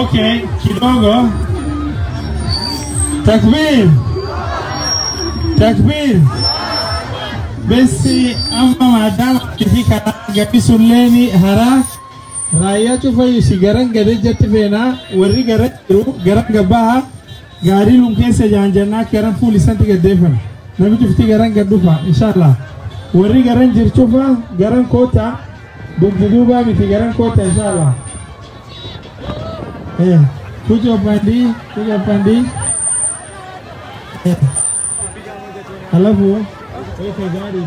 Okay, kidogo. Takbir. Takbir. Basi amma maadaama ifika gabbisulleni hara raayyaa cufayyusi garan gade jatti feenaa warri gara jiru garan gabbaha gaarii lun keessa jaanjannaa garan fuul isanti gaddeeffan nami cufti garan gad dhufa inshallah warri garan jir cufa garan koota dugdi duubaa miti garan koota inshallah eh kuja pandi kuja pandi. Eh gari